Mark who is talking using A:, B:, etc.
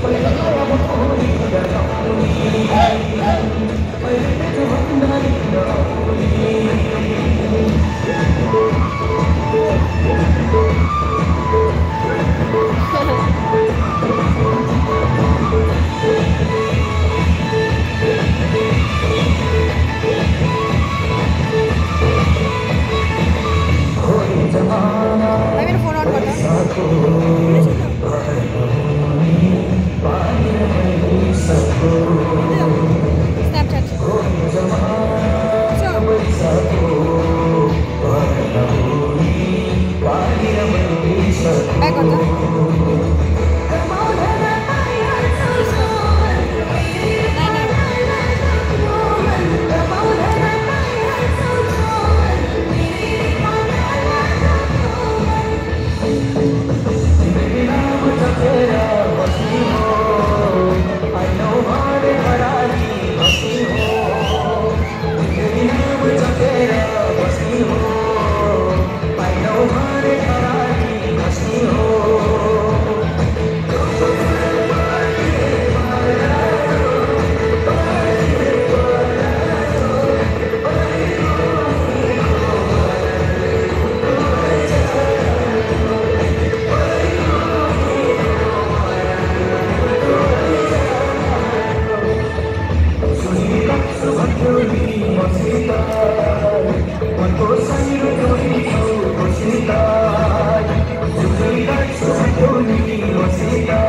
A: Por
B: eso Yeah.